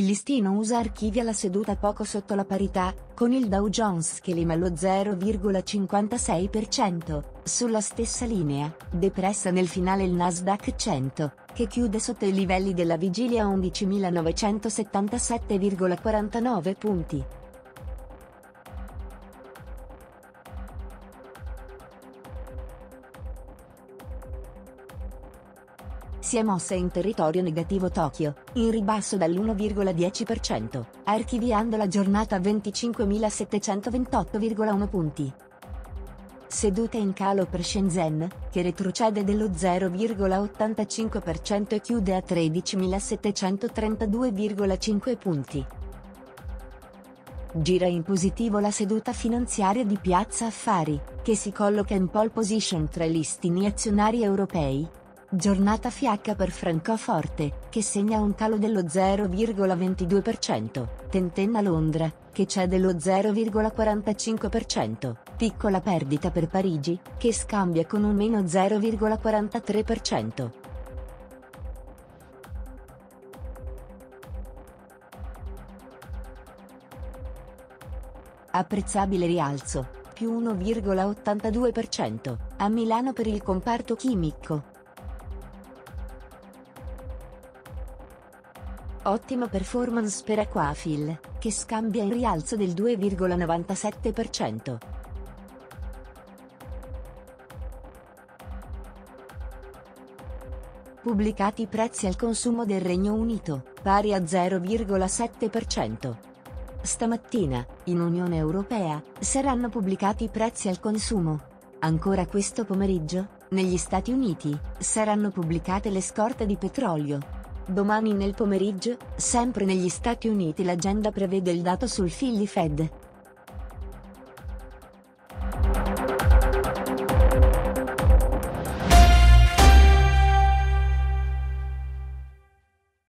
listino USA archivia la seduta poco sotto la parità, con il Dow Jones che lima lo 0,56%, sulla stessa linea, depressa nel finale il Nasdaq 100, che chiude sotto i livelli della vigilia a 11.977,49 punti. Si è mossa in territorio negativo Tokyo, in ribasso dall'1,10%, archiviando la giornata a 25.728,1 punti. Seduta in calo per Shenzhen, che retrocede dello 0,85% e chiude a 13.732,5 punti. Gira in positivo la seduta finanziaria di Piazza Affari, che si colloca in pole position tra i listini azionari europei, Giornata fiacca per Francoforte, che segna un calo dello 0,22%, Tentenna Londra, che cede lo 0,45%, piccola perdita per Parigi, che scambia con un meno 0,43%. Apprezzabile rialzo, più 1,82%, a Milano per il comparto chimico, Ottima performance per Aquafil, che scambia in rialzo del 2,97%. Pubblicati prezzi al consumo del Regno Unito, pari a 0,7%. Stamattina, in Unione Europea, saranno pubblicati i prezzi al consumo. Ancora questo pomeriggio, negli Stati Uniti, saranno pubblicate le scorte di petrolio, Domani nel pomeriggio, sempre negli Stati Uniti l'agenda prevede il dato sul Philly Fed,